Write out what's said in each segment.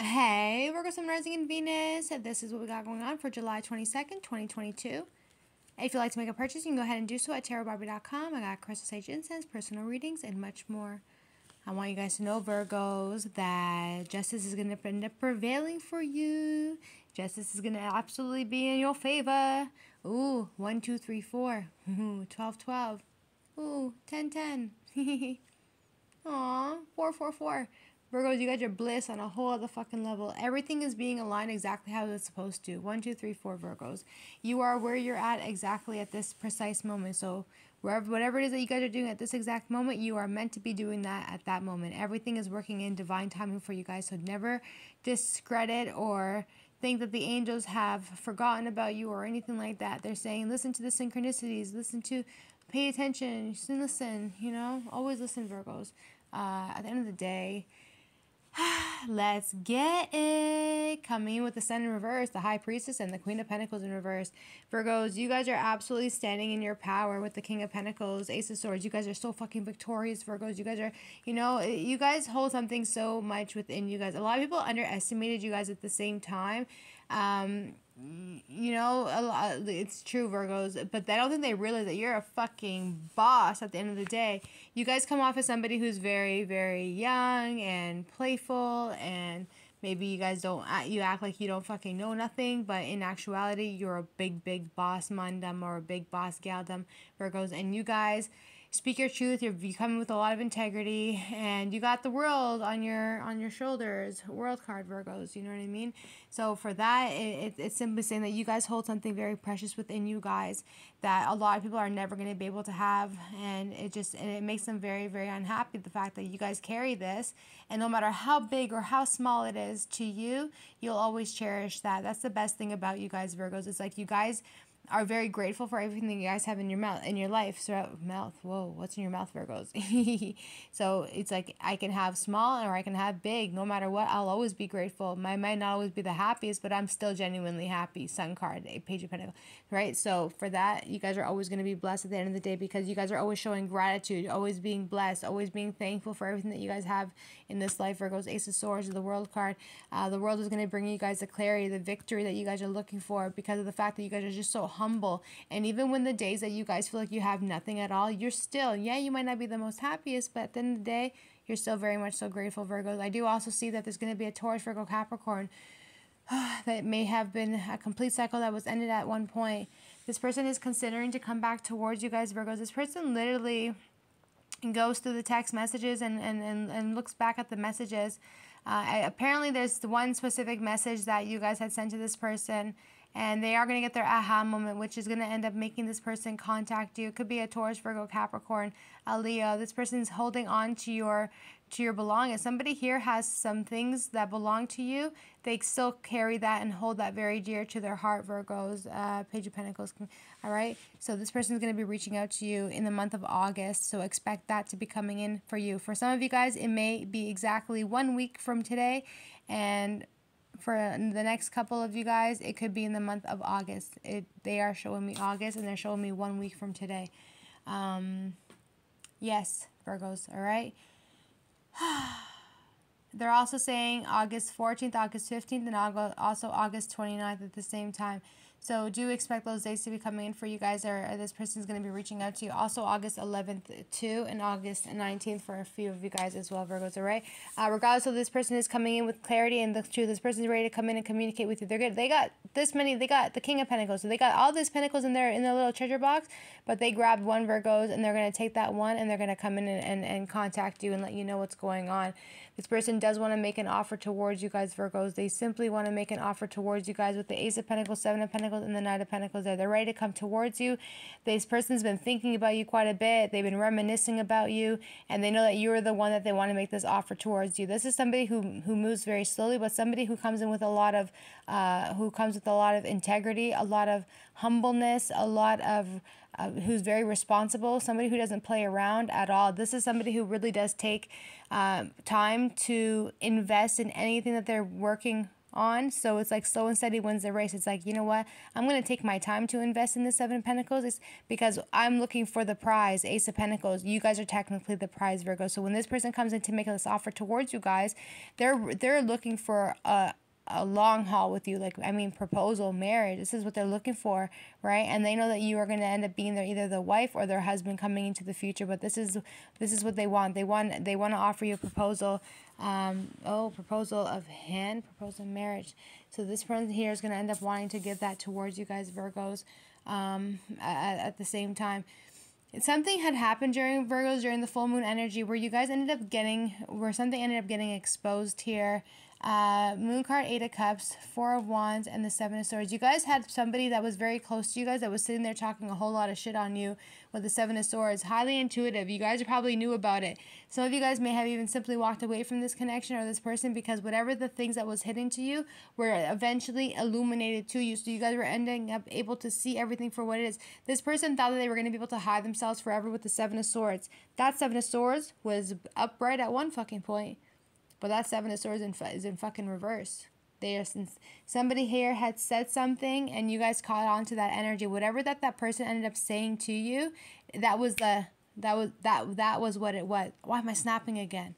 Hey, Virgo Sun Rising in Venus. This is what we got going on for July 22nd, 2022. If you'd like to make a purchase, you can go ahead and do so at tarotbarbie.com. I got crystal sage incense, personal readings, and much more. I want you guys to know, Virgos, that justice is going to end up prevailing for you. Justice is going to absolutely be in your favor. Ooh, 1, 2, 3, 4. Ooh, 12, 12. Ooh, 10, 10. Aw, 4, 4, 4. Virgos, you guys are bliss on a whole other fucking level. Everything is being aligned exactly how it's supposed to. One, two, three, four, Virgos. You are where you're at exactly at this precise moment. So wherever whatever it is that you guys are doing at this exact moment, you are meant to be doing that at that moment. Everything is working in divine timing for you guys. So never discredit or think that the angels have forgotten about you or anything like that. They're saying, listen to the synchronicities, listen to, pay attention, listen, you know, always listen, Virgos. Uh, at the end of the day, Let's get it. Coming with the Sun in reverse, the High Priestess, and the Queen of Pentacles in reverse. Virgos, you guys are absolutely standing in your power with the King of Pentacles, Ace of Swords. You guys are so fucking victorious, Virgos. You guys are, you know, you guys hold something so much within you guys. A lot of people underestimated you guys at the same time. Um, you know, a lot, it's true, Virgos, but I don't think they realize that you're a fucking boss at the end of the day. You guys come off as somebody who's very, very young and playful, and maybe you guys don't, you act like you don't fucking know nothing, but in actuality, you're a big, big boss mandam or a big boss galdom, Virgos, and you guys speak your truth you're you becoming with a lot of integrity and you got the world on your on your shoulders. World card virgos you know what i mean? So for that it, it, it's simply saying that you guys hold something very precious within you guys that a lot of people are never going to be able to have and it just and it makes them very very unhappy the fact that you guys carry this and no matter how big or how small it is to you you'll always cherish that. That's the best thing about you guys virgos. It's like you guys are very grateful for everything you guys have in your mouth in your life. So mouth whoa what's in your mouth virgos? So it's like i can have small or i can have big. No matter what i'll always be grateful. My might not always be the happiest but i'm still genuinely happy. Sun card a page of pentacles right? So for that you guys are always going to be blessed at the end of the day because you guys are always showing gratitude always being blessed always being thankful for everything that you guys have in this life virgos ace of swords the world card. Uh, the world is going to bring you guys the clarity the victory that you guys are looking for because of the fact that you guys are just so humble. And even when the days that you guys feel like you have nothing at all, you're still, yeah, you might not be the most happiest, but at the end of the day, you're still very much so grateful, Virgos. I do also see that there's going to be a Taurus, Virgo, Capricorn that may have been a complete cycle that was ended at one point. This person is considering to come back towards you guys, Virgos. This person literally goes through the text messages and, and, and, and looks back at the messages. Uh, apparently, there's one specific message that you guys had sent to this person and they are going to get their aha moment, which is going to end up making this person contact you. It could be a Taurus, Virgo, Capricorn, a Leo. This person's holding on to your to your belongings. Somebody here has some things that belong to you. They still carry that and hold that very dear to their heart, Virgos, uh, Page of Pentacles. All right. So this person is going to be reaching out to you in the month of August. So expect that to be coming in for you. For some of you guys, it may be exactly one week from today. And for the next couple of you guys, it could be in the month of August. It they are showing me August, and they're showing me one week from today. Um, yes, Virgos. All right. they're also saying August 14th, August 15th, and also August 29th at the same time. So do expect those dates to be coming in for you guys, or, or this person is going to be reaching out to you. Also, August 11th too, and August 19th for a few of you guys as well, Virgos. All right. Uh, regardless of this person is coming in with clarity and the truth, this person is ready to come in and communicate with you. They're good. They got this many. They got the King of Pentacles, so they got all these Pentacles in their in their little treasure box. But they grabbed one Virgos, and they're going to take that one, and they're going to come in and, and and contact you and let you know what's going on. This person does want to make an offer towards you guys, Virgos. They simply want to make an offer towards you guys with the Ace of Pentacles, Seven of Pentacles, and the Knight of Pentacles there. They're ready to come towards you. This person's been thinking about you quite a bit. They've been reminiscing about you, and they know that you are the one that they want to make this offer towards you. This is somebody who, who moves very slowly, but somebody who comes in with a lot of, uh, who comes with a lot of integrity, a lot of humbleness, a lot of uh, who's very responsible, somebody who doesn't play around at all. This is somebody who really does take um, time to invest in anything that they're working on. So it's like slow and steady wins the race. It's like, you know what? I'm going to take my time to invest in the Seven of Pentacles. It's because I'm looking for the prize, Ace of Pentacles. You guys are technically the prize, Virgo. So when this person comes in to make this offer towards you guys, they're they're looking for a a long haul with you like i mean proposal marriage this is what they're looking for right? And they know that you are going to end up being their either the wife or their husband coming into the future but this is this is what they want. They want they want to offer you a proposal um oh proposal of hand proposal of marriage. So this person here is going to end up wanting to give that towards you guys virgos um at, at the same time. Something had happened during Virgos during the full moon energy where you guys ended up getting where something ended up getting exposed here uh, Moon card, Eight of Cups, Four of Wands, and the Seven of Swords. You guys had somebody that was very close to you guys that was sitting there talking a whole lot of shit on you with the Seven of Swords. Highly intuitive. You guys probably knew about it. Some of you guys may have even simply walked away from this connection or this person because whatever the things that was hidden to you were eventually illuminated to you. So you guys were ending up able to see everything for what it is. This person thought that they were going to be able to hide themselves forever with the Seven of Swords. That Seven of Swords was upright at one fucking point. But that seven of swords in, is in fucking reverse. There, since somebody here had said something and you guys caught on to that energy, whatever that that person ended up saying to you, that was the that was that that was what it was. Why am I snapping again?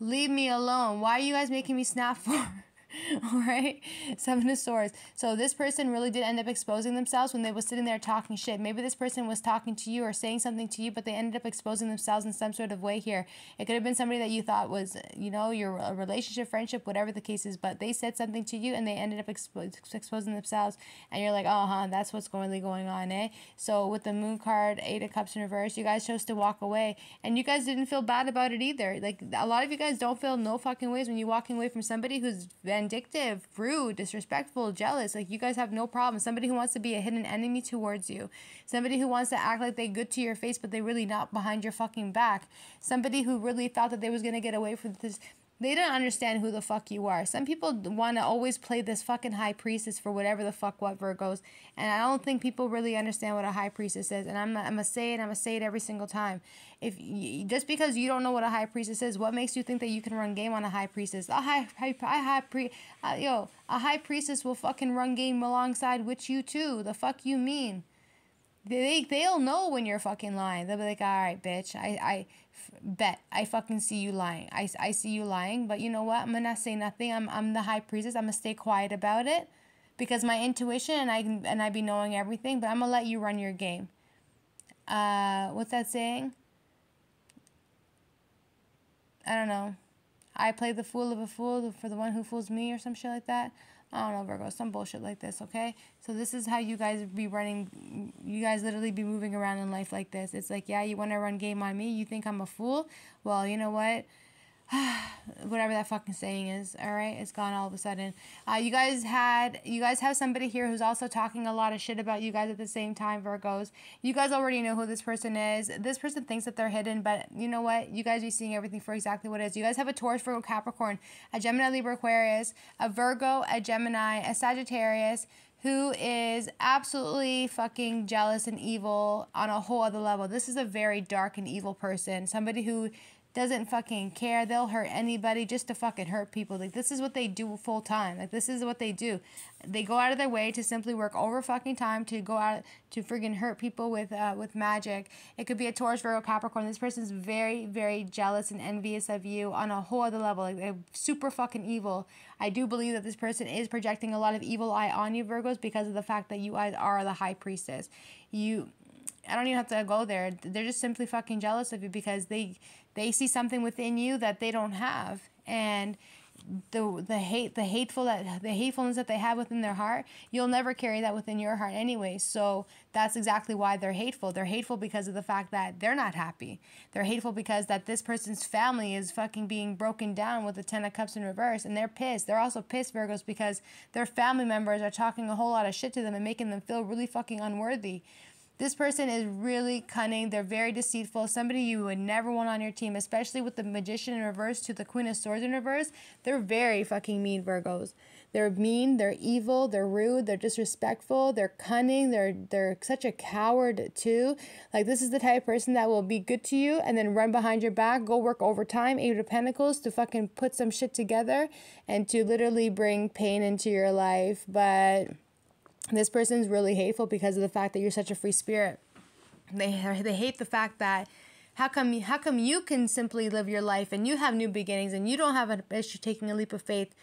Leave me alone. Why are you guys making me snap for? All right, seven of swords. So this person really did end up exposing themselves when they was sitting there talking shit. Maybe this person was talking to you or saying something to you, but they ended up exposing themselves in some sort of way here. It could have been somebody that you thought was, you know, your relationship, friendship, whatever the case is, but they said something to you and they ended up expo- exposing themselves, and you're like, oh, huh, that's what's going going on, eh? So with the Moon card, Eight of Cups in reverse, you guys chose to walk away, and you guys didn't feel bad about it either. Like a lot of you guys don't feel no fucking ways when you're walking away from somebody who's been vindictive, rude, disrespectful, jealous. Like you guys have no problem. Somebody who wants to be a hidden enemy towards you. Somebody who wants to act like they good to your face, but they really not behind your fucking back. Somebody who really thought that they was gonna get away with this they don't understand who the fuck you are. Some people want to always play this fucking high priestess for whatever the fuck what Virgos, and I don't think people really understand what a high priestess is. And I'm I'm gonna say it. I'm gonna say it every single time. If you, just because you don't know what a high priestess is, what makes you think that you can run game on a high priestess? A high high high, high pre uh, yo a high priestess will fucking run game alongside with you too. The fuck you mean? They they'll know when you're fucking lying. They'll be like, all right, bitch, I I bet I fucking see you lying. I, I see you lying, but you know what? I'm gonna say nothing. I'm I'm the high priestess. I'm gonna stay quiet about it because my intuition and I and I be knowing everything. But I'm gonna let you run your game. Uh, what's that saying? I don't know. I play the fool of a fool for the one who fools me or some shit like that. I don't know, Virgo, some bullshit like this, okay? So this is how you guys be running, you guys literally be moving around in life like this. It's like, yeah, you want to run game on me? You think I'm a fool? Well, you know what? whatever that fucking saying is all right? It's gone all of a sudden. Uh, you guys had you guys have somebody here who's also talking a lot of shit about you guys at the same time virgos. You guys already know who this person is. This person thinks that they're hidden but you know what? You guys be seeing everything for exactly what it is. You guys have a taurus virgo capricorn a gemini libra aquarius a virgo a gemini a sagittarius who is absolutely fucking jealous and evil on a whole other level. This is a very dark and evil person. Somebody who doesn't fucking care. They'll hurt anybody just to fucking hurt people. Like this is what they do full time. Like this is what they do. They go out of their way to simply work over fucking time to go out to friggin' hurt people with uh, with magic. It could be a Taurus, Virgo, Capricorn. This person's very very jealous and envious of you on a whole other level. Like they're super fucking evil. I do believe that this person is projecting a lot of evil eye on you, Virgos, because of the fact that you guys are the high priestess. You I don't even have to go there. They're just simply fucking jealous of you because they they see something within you that they don't have, and the the hate the hateful that the hatefulness that they have within their heart you'll never carry that within your heart anyway. So that's exactly why they're hateful. They're hateful because of the fact that they're not happy. They're hateful because that this person's family is fucking being broken down with the ten of cups in reverse and they're pissed. They're also pissed virgos because their family members are talking a whole lot of shit to them and making them feel really fucking unworthy This person is really cunning. They're very deceitful. Somebody you would never want on your team, especially with the magician in reverse to the queen of swords in reverse. They're very fucking mean Virgos. They're mean, they're evil, they're rude, they're disrespectful, they're cunning, they're they're such a coward too. Like this is the type of person that will be good to you and then run behind your back, go work overtime, eight of pentacles to fucking put some shit together and to literally bring pain into your life. But this person's really hateful because of the fact that you're such a free spirit. They they hate the fact that how come how come you can simply live your life and you have new beginnings and you don't have an issue taking a leap of faith.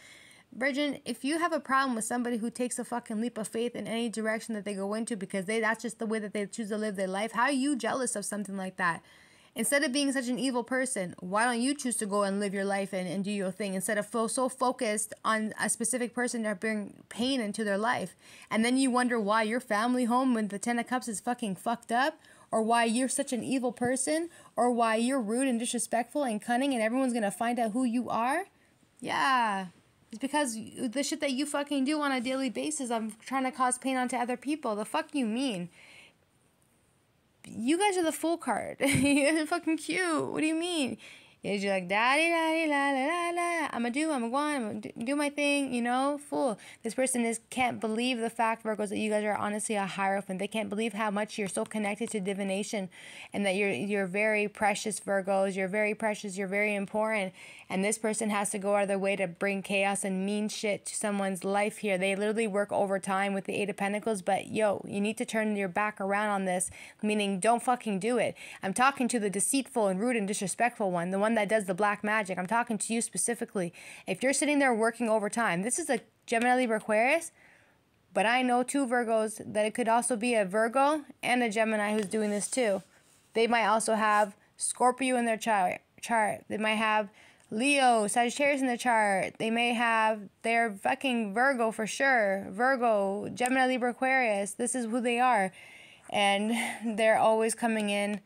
Virgin, if you have a problem with somebody who takes a fucking leap of faith in any direction that they go into because they that's just the way that they choose to live their life, how are you jealous of something like that? Instead of being such an evil person, why don't you choose to go and live your life and, and do your thing instead of feel so focused on a specific person that bring pain into their life? And then you wonder why your family home with the Ten of Cups is fucking fucked up, or why you're such an evil person, or why you're rude and disrespectful and cunning and everyone's gonna find out who you are? Yeah. It's because the shit that you fucking do on a daily basis, I'm trying to cause pain onto other people. The fuck you mean? You guys are the fool card. you guys are fucking cute. What do you mean? Is you're like daddy, daddy, la la la la. I'ma do, I'ma go on, I'ma do my thing, you know, fool. This person is can't believe the fact, Virgos, that you guys are honestly a hierophant. They can't believe how much you're so connected to divination, and that you're you're very precious, Virgos. You're very precious. You're very important, and this person has to go out of their way to bring chaos and mean shit to someone's life here. They literally work overtime with the Eight of Pentacles, but yo, you need to turn your back around on this, meaning don't fucking do it. I'm talking to the deceitful and rude and disrespectful one, the one that does the black magic. I'm talking to you specifically. If you're sitting there working overtime, this is a Gemini Libra Aquarius, but I know two Virgos that it could also be a Virgo and a Gemini who's doing this too. They might also have Scorpio in their chart. Chart. They might have Leo, Sagittarius in the chart. They may have their fucking Virgo for sure. Virgo, Gemini, Libra, Aquarius. This is who they are. And they're always coming in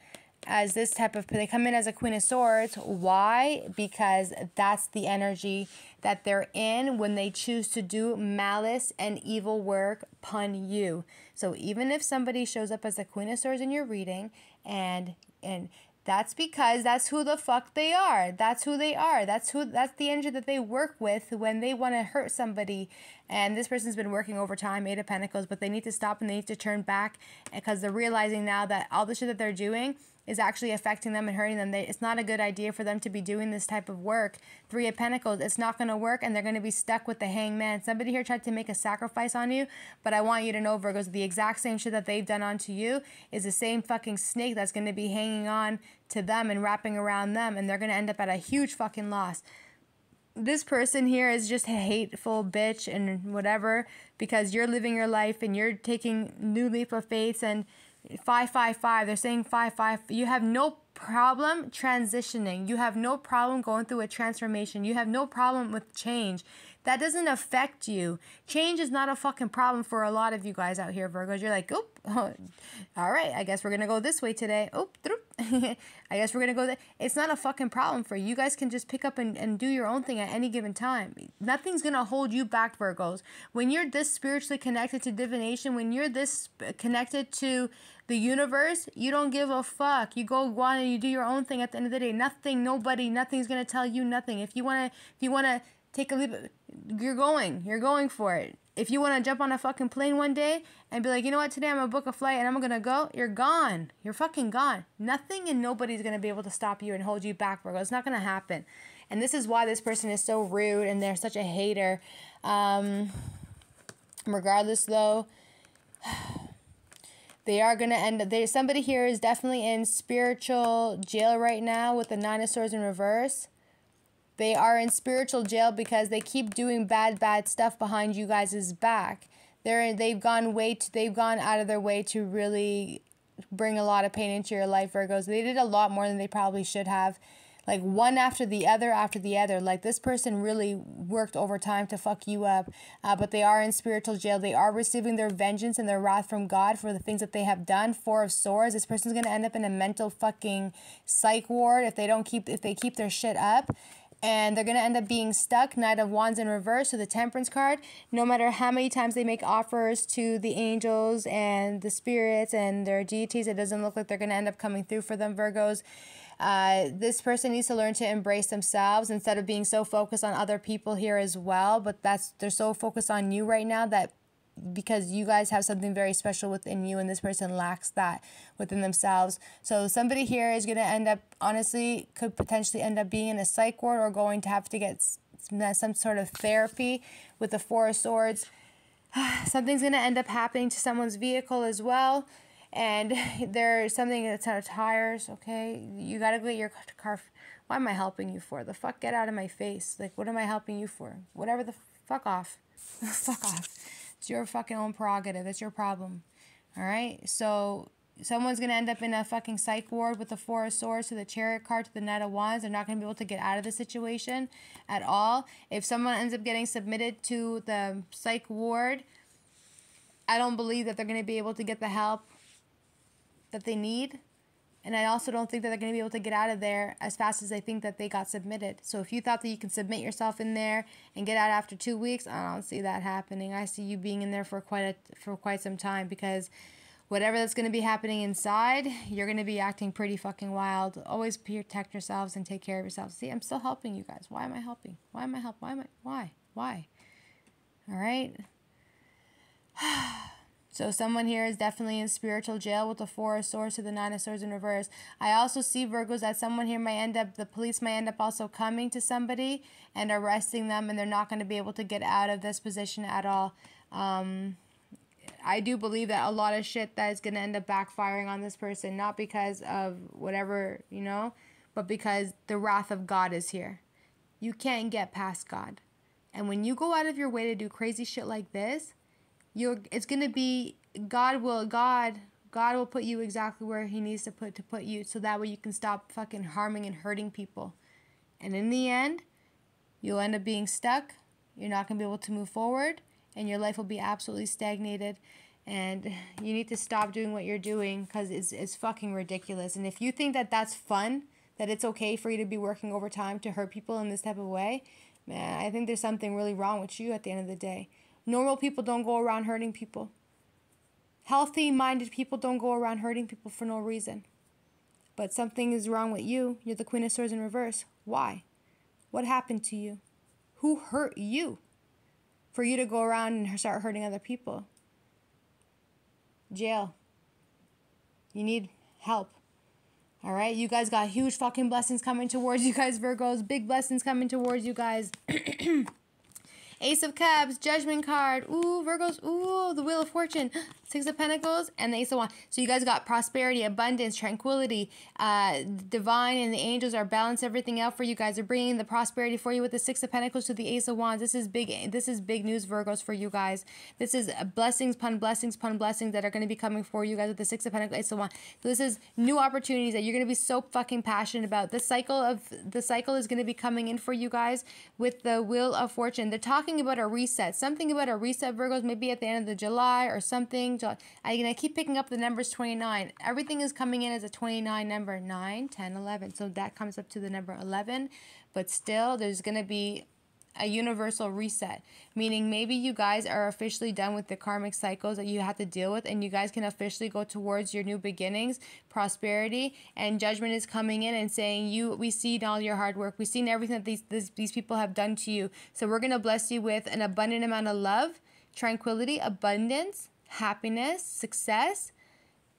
as this type of they come in as a queen of swords why because that's the energy that they're in when they choose to do malice and evil work upon you so even if somebody shows up as a queen of swords in your reading and and that's because that's who the fuck they are. That's who they are. That's who that's the energy that they work with when they want to hurt somebody. And this person's been working overtime, eight of pentacles, but they need to stop and they need to turn back because they're realizing now that all the shit that they're doing is actually affecting them and hurting them. They, it's not a good idea for them to be doing this type of work. Three of Pentacles, it's not going to work and they're going to be stuck with the hangman. Somebody here tried to make a sacrifice on you, but I want you to know, Virgos, the exact same shit that they've done onto you is the same fucking snake that's going to be hanging on to them and wrapping around them, and they're going to end up at a huge fucking loss this person here is just a hateful bitch and whatever because you're living your life and you're taking new leap of faith and 555 they're saying 55 you have no problem transitioning you have no problem going through a transformation you have no problem with change that doesn't affect you change is not a fucking problem for a lot of you guys out here virgos you're like oop, all right i guess we're gonna go this way today oh I guess we're gonna go there. It's not a fucking problem for you. You guys can just pick up and, and do your own thing at any given time. Nothing's gonna hold you back, Virgos. When you're this spiritually connected to divination, when you're this connected to the universe, you don't give a fuck. You go on and you do your own thing at the end of the day. Nothing, nobody, nothing's gonna tell you nothing. If you wanna if you wanna take a leap you're going. You're going for it. If you wanna jump on a fucking plane one day and be like, you know what, today I'm gonna book a flight and I'm gonna go, you're gone. You're fucking gone. Nothing and nobody's gonna be able to stop you and hold you back, Virgo. It's not gonna happen. And this is why this person is so rude and they're such a hater. Um, regardless though, They are going to end up, somebody here is definitely in spiritual jail right now with the Nine of Swords in reverse. They are in spiritual jail because they keep doing bad, bad stuff behind you guys' back. They're, they've gone way to, they've gone out of their way to really bring a lot of pain into your life, Virgos. They did a lot more than they probably should have like one after the other after the other. Like this person really worked overtime to fuck you up, uh, but they are in spiritual jail. They are receiving their vengeance and their wrath from God for the things that they have done. Four of Swords. This person's gonna end up in a mental fucking psych ward if they don't keep if they keep their shit up and they're going to end up being stuck knight of wands in reverse so the temperance card no matter how many times they make offers to the angels and the spirits and their deities it doesn't look like they're going to end up coming through for them virgos uh, this person needs to learn to embrace themselves instead of being so focused on other people here as well but that's they're so focused on you right now that because you guys have something very special within you and this person lacks that within themselves. So somebody here is going to end up honestly could potentially end up being in a psych ward or going to have to get some sort of therapy with the four of swords. Something's going to end up happening to someone's vehicle as well. And there's something that's out of tires, okay? You got to get your car. Why am I helping you for? The fuck get out of my face. Like, what am I helping you for? Whatever the fuck off. fuck off. It's your fucking own prerogative. It's your problem. All right? So someone's to end up in a fucking psych ward with the Four of Swords to the Chariot card to the Knight of Wands. They're not to be able to get out of the situation at all. If someone ends up getting submitted to the psych ward, I don't believe that they're to be able to get the help that they need. And I also don't think that they're going to be able to get out of there as fast as they think that they got submitted. So if you thought that you can submit yourself in there and get out after two weeks, I don't see that happening. I see you being in there for quite a for quite some time because whatever that's going to be happening inside, you're going to be acting pretty fucking wild. Always protect yourselves and take care of yourselves. See, I'm still helping you guys. Why am I helping? Why am I help? Why am I? Why? Why? All right. So someone here is definitely in spiritual jail with the Four of Swords to the Nine of Swords in reverse. I also see Virgos that someone here might end up, the police might end up also coming to somebody and arresting them, and they're not going to be able to get out of this position at all. Um, I do believe that a lot of shit that is going to end up backfiring on this person, not because of whatever, you know, but because the wrath of God is here. You can't get past God. And when you go out of your way to do crazy shit like this, you're it's gonna be God will God God will put you exactly where He needs to put to put you, so that way you can stop fucking harming and hurting people. And in the end, you'll end up being stuck. You're not gonna be able to move forward, and your life will be absolutely stagnated. And you need to stop doing what you're doing because it's it's fucking ridiculous. And if you think that that's fun, that it's okay for you to be working overtime to hurt people in this type of way, man, I think there's something really wrong with you at the end of the day. Normal people don't go around hurting people. Healthy minded people don't go around hurting people for no reason. But something is wrong with you. You're the Queen of Swords in reverse. Why? What happened to you? Who hurt you for you to go around and start hurting other people? Jail. You need help. All right, you guys got huge fucking blessings coming towards you guys, Virgos. Big blessings coming towards you guys. Ace of Cups, Judgment card. Ooh, Virgos. Ooh, the Wheel of Fortune. Six of Pentacles and the Ace of Wands. So you guys got prosperity, abundance, tranquility. Uh, divine and the angels are balance everything out for you guys. They're bringing the prosperity for you with the Six of Pentacles to the Ace of Wands. This is big. This is big news, Virgos, for you guys. This is blessings, pun blessings, pun blessings that are going to be coming for you guys with the Six of Pentacles, Ace of Wands. So this is new opportunities that you're going to be so fucking passionate about. The cycle of the cycle is going to be coming in for you guys with the Wheel of Fortune. They're talking about a reset, something about a reset, Virgos, maybe at the end of the July or something Going to keep picking up the numbers 29. Everything is coming in as a 29 number 9, 10, 11. So that comes up to the number 11. But still, there's going to be a universal reset, meaning maybe you guys are officially done with the karmic cycles that you have to deal with, and you guys can officially go towards your new beginnings, prosperity, and judgment is coming in and saying, "You, we seen all your hard work, we've seen everything that these these, these people have done to you, so we're gonna bless you with an abundant amount of love, tranquility, abundance, happiness, success,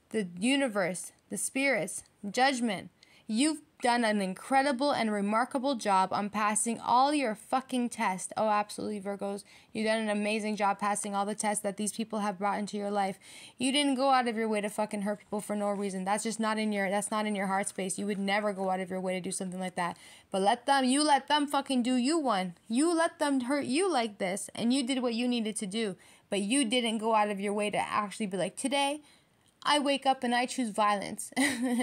the universe, the spirits, judgment. You've done an incredible and remarkable job on passing all your fucking tests. Oh, absolutely, Virgos. You've done an amazing job passing all the tests that these people have brought into your life. You didn't go out of your way to fucking hurt people for no reason. That's just not in your that's not in your heart space. You would never go out of your way to do something like that. But let them you let them fucking do you one. You let them hurt you like this and you did what you needed to do but you didn't go out of your way to actually be like, today, I wake up and I choose violence.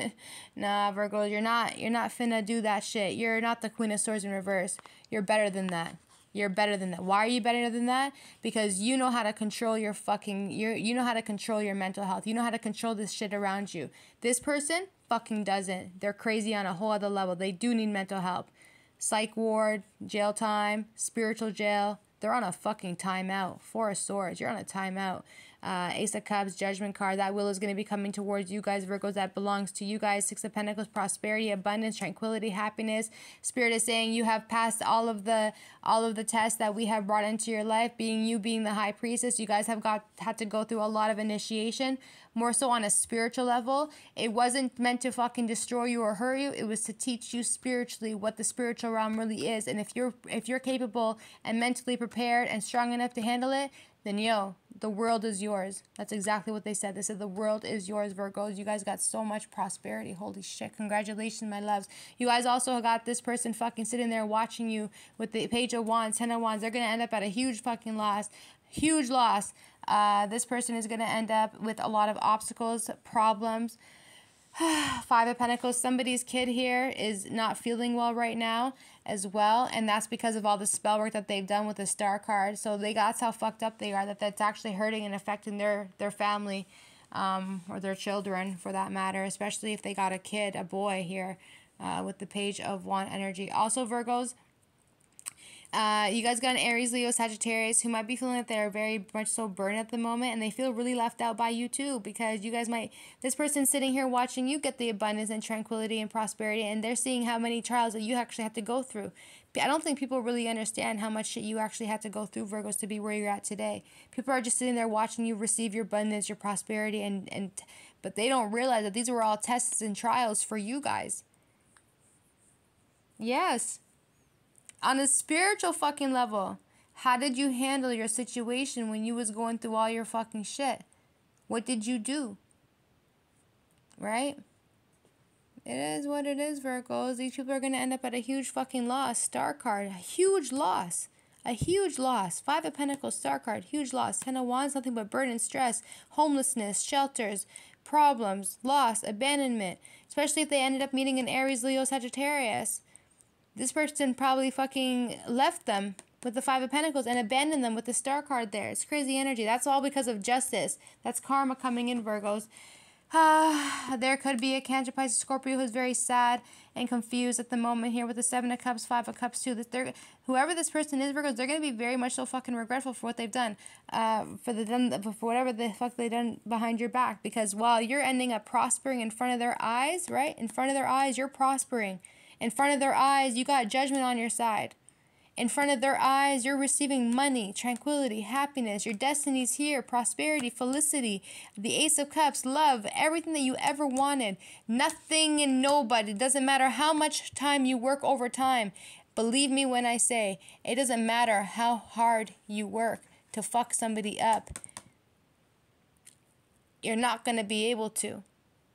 nah, Virgo, you're not you're not finna do that shit. You're not the Queen of Swords in reverse. You're better than that. You're better than that. Why are you better than that? Because you know how to control your fucking you you know how to control your mental health. You know how to control this shit around you. This person fucking doesn't. They're crazy on a whole other level. They do need mental help. psych ward, jail time, spiritual jail. They're on a fucking timeout. Of Swords, you're on a timeout uh, Ace of Cups, Judgment card. That will is going to be coming towards you guys, Virgos. That belongs to you guys. Six of Pentacles, prosperity, abundance, tranquility, happiness. Spirit is saying you have passed all of the all of the tests that we have brought into your life. Being you, being the High Priestess, you guys have got had to go through a lot of initiation. More so on a spiritual level. It wasn't meant to fucking destroy you or hurt you. It was to teach you spiritually what the spiritual realm really is. And if you're if you're capable and mentally prepared and strong enough to handle it, then yo, the world is yours. That's exactly what they said. They said the world is yours, Virgos. You guys got so much prosperity. Holy shit. Congratulations, my loves. You guys also got this person fucking sitting there watching you with the page of wands, ten of wands. They're gonna end up at a huge fucking loss. Huge loss. Uh, this person is gonna end up with a lot of obstacles, problems. Five of Pentacles, somebody's kid here is not feeling well right now as well, and that's because of all the spell work that they've done with the star card. So they that's how fucked up they are that that's actually hurting and affecting their their family um, or their children for that matter, especially if they got a kid, a boy here uh, with the page of wand energy. Also Virgos, uh, you guys got an Aries, Leo, Sagittarius who might be feeling that they're very much so burned at the moment and they feel really left out by you too because you guys might, this person sitting here watching you get the abundance and tranquility and prosperity and they're seeing how many trials that you actually have to go through. I don't think people really understand how much shit you actually had to go through, Virgos, to be where you're at today. People are just sitting there watching you receive your abundance, your prosperity, and, and but they don't realize that these were all tests and trials for you guys. Yes on a spiritual fucking level, how did you handle your situation when you was going through all your fucking shit? What did you do? Right? It is what it is, Virgos. These people are going to end up at a huge fucking loss. Star card, a huge loss. A huge loss. Five of Pentacles, star card, huge loss. Ten of Wands, nothing but burden, stress, homelessness, shelters, problems, loss, abandonment. Especially if they ended up meeting an Aries, Leo, Sagittarius. This person probably fucking left them with the Five of Pentacles and abandoned them with the Star card there. It's crazy energy. That's all because of justice. That's karma coming in, Virgos. Ah, there could be a Cancer, Pisces, Scorpio who's very sad and confused at the moment here with the Seven of Cups, Five of Cups, too. That they're whoever this person is, Virgos, they're gonna be very much so fucking regretful for what they've done, uh, for the done for whatever the fuck they done behind your back. Because while you're ending up prospering in front of their eyes, right in front of their eyes, you're prospering. In front of their eyes, you got judgment on your side. In front of their eyes, you're receiving money, tranquility, happiness. Your destiny's here, prosperity, felicity, the Ace of Cups, love, everything that you ever wanted. Nothing and nobody. It doesn't matter how much time you work overtime. Believe me when I say, it doesn't matter how hard you work to fuck somebody up. You're not going to be able to.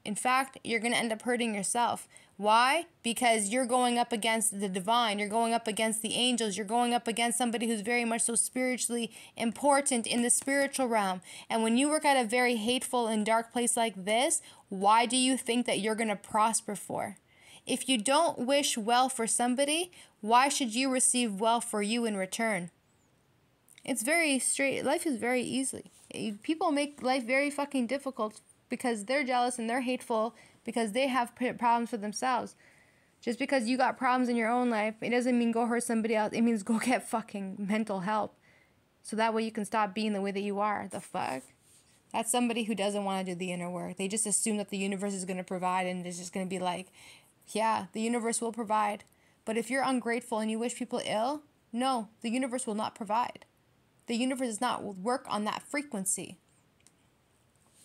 In fact, you're going to end up hurting yourself. Why? Because you're going up against the divine, you're going up against the angels, you're going up against somebody who's very much so spiritually important in the spiritual realm. And when you work at a very hateful and dark place like this, why do you think that you're going to prosper for? If you don't wish well for somebody, why should you receive well for you in return? It's very straight. Life is very easy. People make life very fucking difficult because they're jealous and they're hateful because they have problems for themselves. Just because you got problems in your own life, it doesn't mean go hurt somebody else. It means go get fucking mental help. So that way you can stop being the way that you are. The fuck? That's somebody who doesn't want to do the inner work. They just assume that the universe is going to provide and it's just going to be like, yeah, the universe will provide. But if you're ungrateful and you wish people ill, no, the universe will not provide. The universe does not work on that frequency.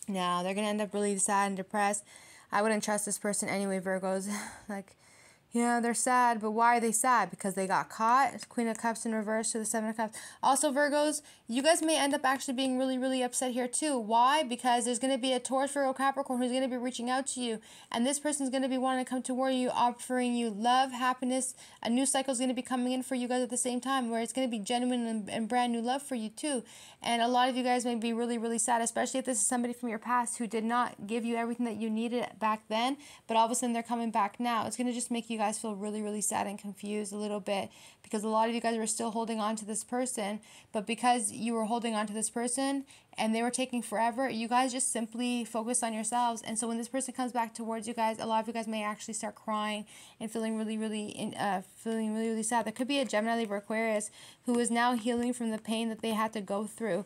Now, they're going to end up really sad and depressed. I wouldn't trust this person anyway, Virgos. like, you know, they're sad, but why are they sad? Because they got caught. Queen of Cups in reverse to the Seven of Cups. Also, Virgos, you guys may end up actually being really, really upset here too. Why? Because there's going to be a Taurus, Virgo, Capricorn who's going to be reaching out to you. And this person's going to be wanting to come toward you, offering you love, happiness. A new cycle is going to be coming in for you guys at the same time where it's going to be genuine and, and brand new love for you too. And a lot of you guys may be really, really sad, especially if this is somebody from your past who did not give you everything that you needed back then, but all of a sudden they're coming back now. It's going to just make you guys feel really, really sad and confused a little bit because a lot of you guys were still holding on to this person. But because you were holding on to this person and they were taking forever, you guys just simply focus on yourselves. And so when this person comes back towards you guys, a lot of you guys may actually start crying and feeling really, really, in, uh, feeling really, really sad. There could be a Gemini, Libra, Aquarius who is now healing from the pain that they had to go through.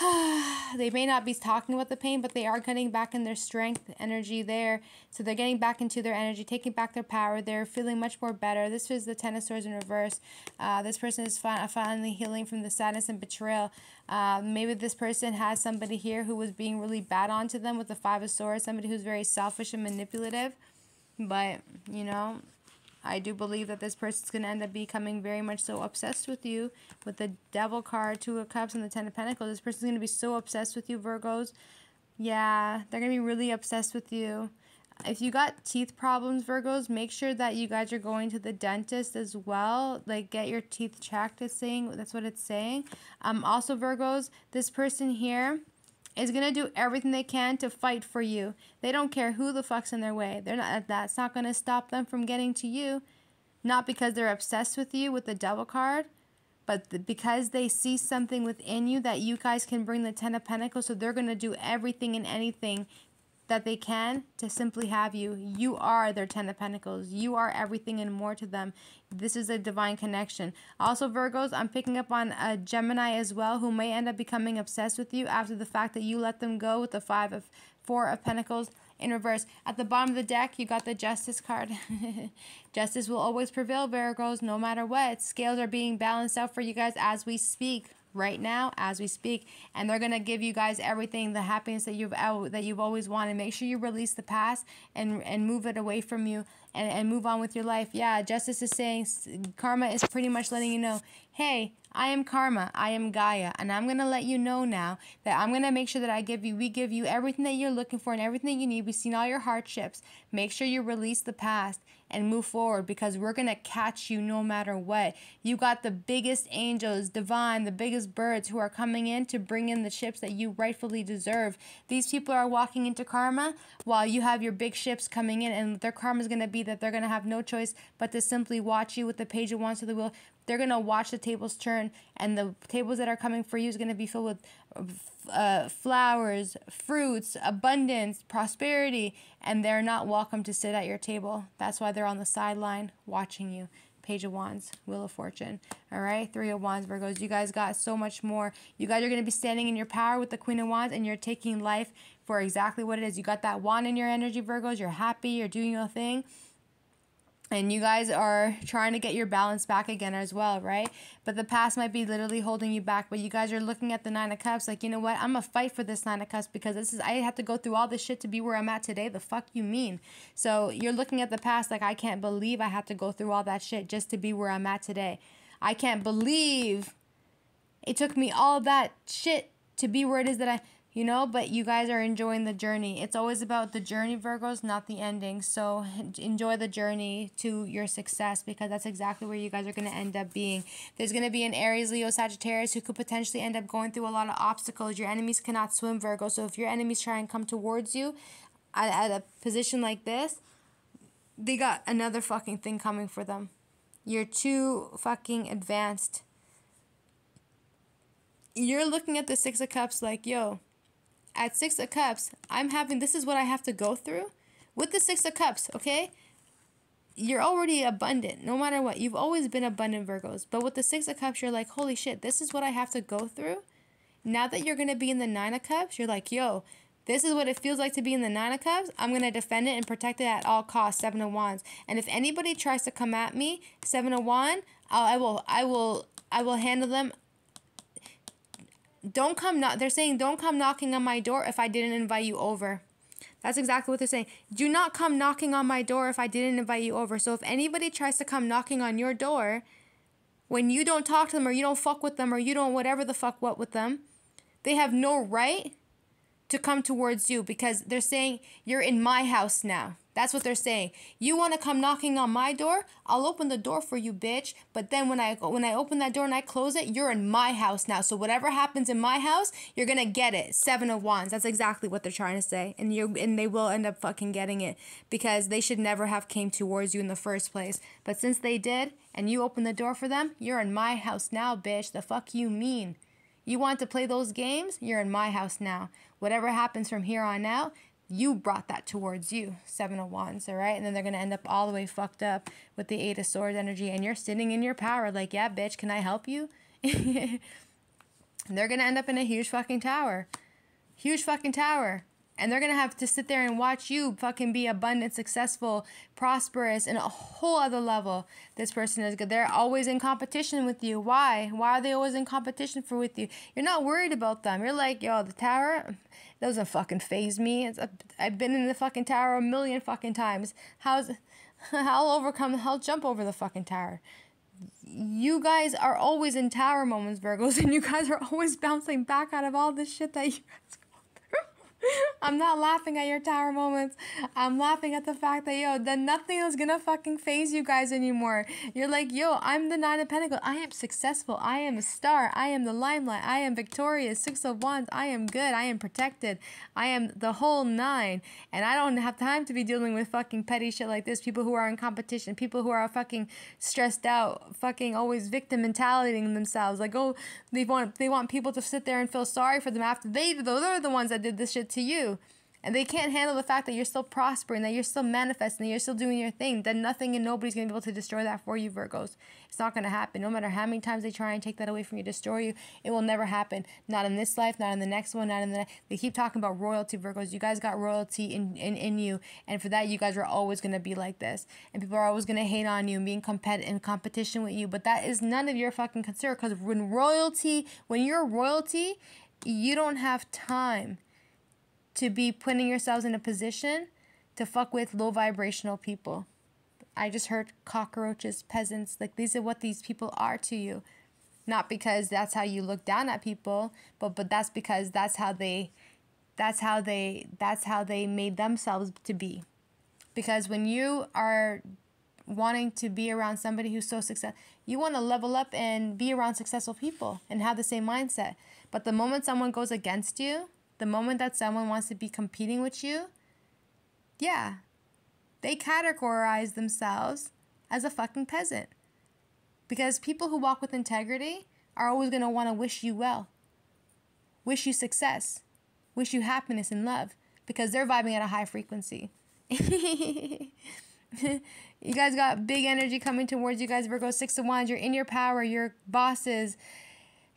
they may not be talking about the pain, but they are getting back in their strength, energy there. So they're getting back into their energy, taking back their power. They're feeling much more better. This is the Ten of Swords in reverse. Uh, this person is finally healing from the sadness and betrayal. Uh, maybe this person has somebody here who was being really bad onto them with the Five of Swords, somebody who's very selfish and manipulative. But, you know, I do believe that this person's going to end up becoming very much so obsessed with you with the Devil card, Two of Cups, and the Ten of Pentacles. This person's going to be so obsessed with you, Virgos. Yeah, they're going to be really obsessed with you. If you got teeth problems, Virgos, make sure that you guys are going to the dentist as well. Like, get your teeth checked, it's saying. That's what it's saying. Um, also, Virgos, this person here is going to do everything they can to fight for you. They don't care who the fuck's in their way. They're not that's not going to stop them from getting to you. Not because they're obsessed with you with the devil card, but the, because they see something within you that you guys can bring the 10 of pentacles so they're going to do everything and anything that they can to simply have you. You are their Ten of Pentacles. You are everything and more to them. This is a divine connection. Also, Virgos, I'm picking up on a Gemini as well who may end up becoming obsessed with you after the fact that you let them go with the Five of Four of Pentacles in reverse. At the bottom of the deck, you got the Justice card. Justice will always prevail, Virgos, no matter what. Scales are being balanced out for you guys as we speak right now as we speak and they're going to give you guys everything the happiness that you've that you've always wanted make sure you release the past and and move it away from you and, and move on with your life yeah justice is saying karma is pretty much letting you know hey I am Karma. I am Gaia. And I'm going to let you know now that I'm going to make sure that I give you, we give you everything that you're looking for and everything you need. We've seen all your hardships. Make sure you release the past and move forward because we're going to catch you no matter what. You got the biggest angels, divine, the biggest birds who are coming in to bring in the ships that you rightfully deserve. These people are walking into karma while you have your big ships coming in, and their karma is going to be that they're going to have no choice but to simply watch you with the page of wands to the wheel. They're going to watch the tables turn, and the tables that are coming for you is going to be filled with uh, flowers, fruits, abundance, prosperity, and they're not welcome to sit at your table. That's why they're on the sideline watching you. Page of Wands, Wheel of Fortune. All right, Three of Wands, Virgos. You guys got so much more. You guys are going to be standing in your power with the Queen of Wands, and you're taking life for exactly what it is. You got that wand in your energy, Virgos. You're happy. You're doing your thing and you guys are trying to get your balance back again as well, right? But the past might be literally holding you back. But you guys are looking at the Nine of Cups like, you know what? I'm gonna fight for this Nine of Cups because this is I have to go through all this shit to be where I'm at today. The fuck you mean? So you're looking at the past like I can't believe I have to go through all that shit just to be where I'm at today. I can't believe it took me all that shit to be where it is that I you know, but you guys are enjoying the journey. It's always about the journey, Virgos, not the ending. So enjoy the journey to your success because that's exactly where you guys are going to end up being. There's going to be an Aries, Leo, Sagittarius who could potentially end up going through a lot of obstacles. Your enemies cannot swim, Virgo. So if your enemies try and come towards you at, at a position like this, they got another fucking thing coming for them. You're too fucking advanced. You're looking at the Six of Cups like, yo, at Six of Cups, I'm having, this is what I have to go through. With the Six of Cups, okay? You're already abundant, no matter what. You've always been abundant, Virgos. But with the Six of Cups, you're like, holy shit, this is what I have to go through. Now that you're going to be in the Nine of Cups, you're like, yo, this is what it feels like to be in the Nine of Cups. I'm going to defend it and protect it at all costs, Seven of Wands. And if anybody tries to come at me, Seven of Wands, I will, I will, I will handle them don't come not they're saying don't come knocking on my door if I didn't invite you over. That's exactly what they're saying. Do not come knocking on my door if I didn't invite you over. So if anybody tries to come knocking on your door when you don't talk to them or you don't fuck with them or you don't whatever the fuck what with them, they have no right to come towards you because they're saying you're in my house now. That's what they're saying. You want to come knocking on my door? I'll open the door for you, bitch. But then when I when I open that door and I close it, you're in my house now. So whatever happens in my house, you're gonna get it. Seven of Wands. That's exactly what they're trying to say, and you and they will end up fucking getting it because they should never have came towards you in the first place. But since they did, and you opened the door for them, you're in my house now, bitch. The fuck you mean? You want to play those games? You're in my house now. Whatever happens from here on out, you brought that towards you. Seven of Wands, all right? And then they're going to end up all the way fucked up with the Eight of Swords energy. And you're sitting in your power, like, yeah, bitch, can I help you? they're going to end up in a huge fucking tower. Huge fucking tower and they're gonna have to sit there and watch you fucking be abundant, successful, prosperous, and a whole other level. This person is good. They're always in competition with you. Why? Why are they always in competition for with you? You're not worried about them. You're like, yo, the tower doesn't fucking phase me. It's a, I've been in the fucking tower a million fucking times. How's I'll overcome. I'll jump over the fucking tower you guys are always in tower moments, Virgos, and you guys are always bouncing back out of all this shit that you guys I'm not laughing at your tower moments. I'm laughing at the fact that yo, then nothing is gonna fucking phase you guys anymore. You're like, yo, I'm the nine of pentacles. I am successful. I am a star. I am the limelight. I am victorious. Six of wands. I am good. I am protected. I am the whole nine. And I don't have time to be dealing with fucking petty shit like this. People who are in competition. People who are fucking stressed out. Fucking always victim mentality themselves. Like, oh, they want they want people to sit there and feel sorry for them after they those are the ones that did this shit to you and they can't handle the fact that you're still prospering, that you're still manifesting, that you're still doing your thing, then nothing and nobody's gonna be able to destroy that for you, Virgos. It's not gonna happen. No matter how many times they try and take that away from you, destroy you, it will never happen. Not in this life, not in the next one, not in the next. They keep talking about royalty, Virgos. You guys got royalty in, in, in you, and for that, you guys are always gonna be like this. And people are always gonna hate on you and be in, compet- in competition with you, but that is none of your fucking concern because when royalty, when you're royalty, you don't have time to be putting yourselves in a position to fuck with low vibrational people. I just heard cockroaches, peasants, like these are what these people are to you. Not because that's how you look down at people, but but that's because that's how they that's how they that's how they made themselves to be. Because when you are wanting to be around somebody who's so successful, you want to level up and be around successful people and have the same mindset. But the moment someone goes against you, the moment that someone wants to be competing with you, yeah, they categorize themselves as a fucking peasant. Because people who walk with integrity are always going to want to wish you well, wish you success, wish you happiness and love, because they're vibing at a high frequency. you guys got big energy coming towards you guys, Virgo, Six of Wands. You're in your power, you're bosses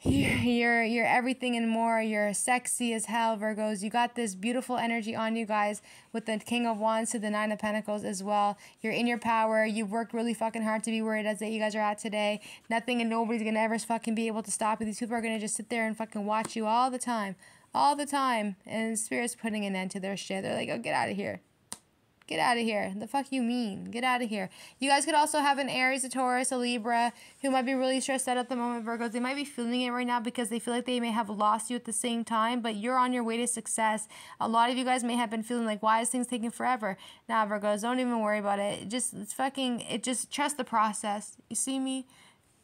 you're you're everything and more. You're sexy as hell, Virgos. You got this beautiful energy on you guys with the King of Wands to the Nine of Pentacles as well. You're in your power. You've worked really fucking hard to be where it is that you guys are at today. Nothing and nobody's gonna ever fucking be able to stop you. These people are gonna just sit there and fucking watch you all the time. All the time. And Spirit's putting an end to their shit. They're like, oh, get out of here. Get out of here. The fuck you mean? Get out of here. You guys could also have an Aries, a Taurus, a Libra who might be really stressed out at the moment, Virgos. They might be feeling it right now because they feel like they may have lost you at the same time, but you're on your way to success. A lot of you guys may have been feeling like, why is things taking forever? Now, Virgos, don't even worry about it. Just, it's fucking, it just, trust the process. You see me?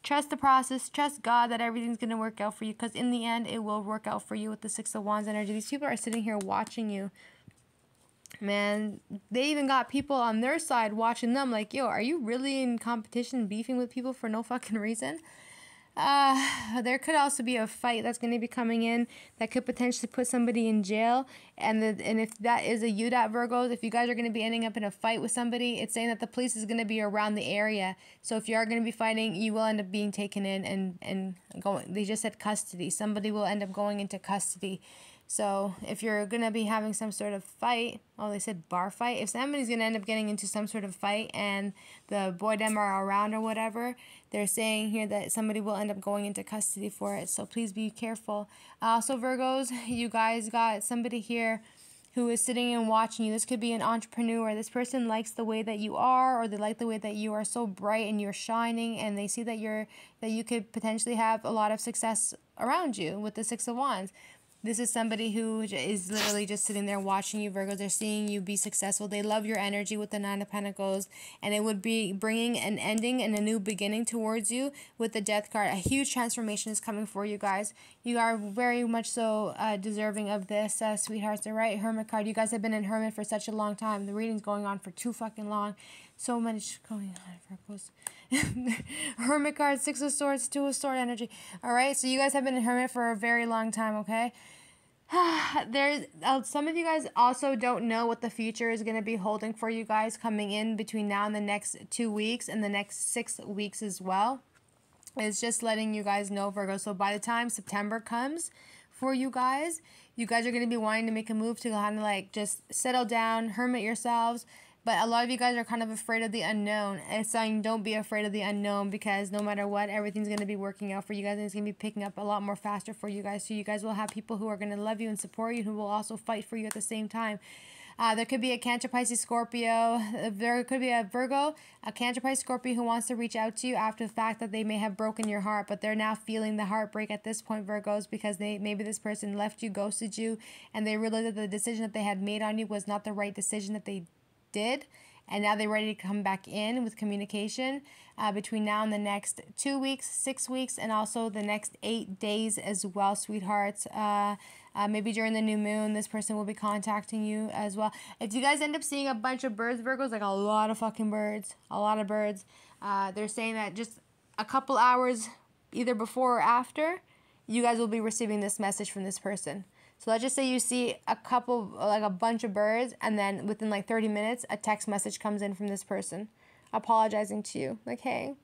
Trust the process. Trust God that everything's going to work out for you because in the end, it will work out for you with the Six of Wands energy. These people are sitting here watching you man, they even got people on their side watching them like, yo, are you really in competition beefing with people for no fucking reason? Uh, there could also be a fight that's going to be coming in that could potentially put somebody in jail. And the, and if that is a UDAT Virgos, if you guys are going to be ending up in a fight with somebody, it's saying that the police is going to be around the area. So if you are going to be fighting, you will end up being taken in and, and going, they just said custody. Somebody will end up going into custody. So if you're gonna be having some sort of fight, well, they said bar fight. If somebody's gonna end up getting into some sort of fight and the boy dem are around or whatever, they're saying here that somebody will end up going into custody for it. So please be careful. Uh, also, Virgos, you guys got somebody here who is sitting and watching you. This could be an entrepreneur. This person likes the way that you are, or they like the way that you are so bright and you're shining, and they see that you're that you could potentially have a lot of success around you with the Six of Wands This is somebody who is literally just sitting there watching you, Virgos. They're seeing you be successful. They love your energy with the Nine of Pentacles. And it would be bringing an ending and a new beginning towards you with the Death card. A huge transformation is coming for you guys. You are very much so uh, deserving of this, uh, sweethearts. All right, Hermit card. You guys have been in Hermit for such a long time. The reading's going on for too fucking long. So much going on, Virgos. Hermit card, Six of Swords, Two of Sword energy. All right, so you guys have been in Hermit for a very long time, okay? there's uh, some of you guys also don't know what the future is going to be holding for you guys coming in between now and the next two weeks and the next six weeks as well. It's just letting you guys know, Virgo. So by the time September comes for you guys, you guys are going to be wanting to make a move to kind of like just settle down, hermit yourselves, but a lot of you guys are kind of afraid of the unknown. It's saying don't be afraid of the unknown because no matter what, everything's going to be working out for you guys and it's going to be picking up a lot more faster for you guys. So you guys will have people who are going to love you and support you who will also fight for you at the same time. Uh, there could be a Cancer Pisces Scorpio. There could be a Virgo, a Cancer Pisces Scorpio who wants to reach out to you after the fact that they may have broken your heart, but they're now feeling the heartbreak at this point, Virgos, because they maybe this person left you, ghosted you, and they realized that the decision that they had made on you was not the right decision that they did and now they're ready to come back in with communication uh, between now and the next two weeks, six weeks, and also the next eight days as well, sweethearts. Uh, uh, maybe during the new moon, this person will be contacting you as well. If you guys end up seeing a bunch of birds, Virgos, like a lot of fucking birds, a lot of birds, uh, they're saying that just a couple hours, either before or after, you guys will be receiving this message from this person. So let's just say you see a couple, like a bunch of birds, and then within like 30 minutes, a text message comes in from this person apologizing to you. Like, hey,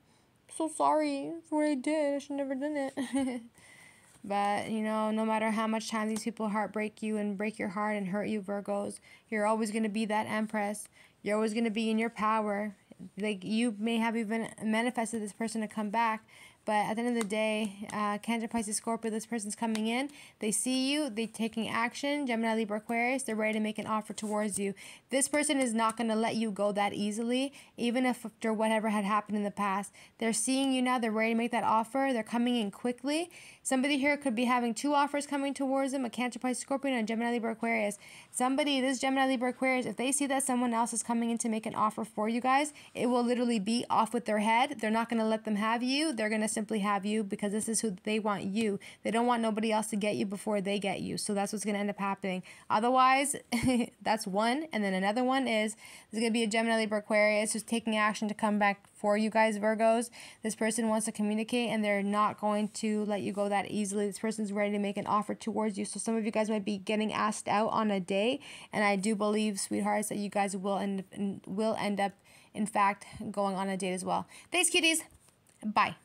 so sorry for what I did. I should never done it. but, you know, no matter how much time these people heartbreak you and break your heart and hurt you, Virgos, you're always going to be that empress. You're always going to be in your power. Like, you may have even manifested this person to come back, but at the end of the day, uh, Cancer, Pisces, Scorpio, this person's coming in. They see you. They're taking action. Gemini, Libra, Aquarius, they're ready to make an offer towards you. This person is not going to let you go that easily, even if after whatever had happened in the past. They're seeing you now. They're ready to make that offer. They're coming in quickly. Somebody here could be having two offers coming towards them, a Cancer, Pisces, Scorpio, and a Gemini, Libra, Aquarius. Somebody, this Gemini, Libra, Aquarius, if they see that someone else is coming in to make an offer for you guys, it will literally be off with their head. They're not going to let them have you. They're going to simply have you because this is who they want you. They don't want nobody else to get you before they get you. So that's what's going to end up happening. Otherwise, that's one. And then another one is there's going to be a Gemini, Libra, Aquarius who's taking action to come back for you guys, Virgos. This person wants to communicate and they're not going to let you go that easily. This person's ready to make an offer towards you. So some of you guys might be getting asked out on a day. And I do believe, sweethearts, that you guys will end, will end up, in fact, going on a date as well. Thanks, cuties. Bye.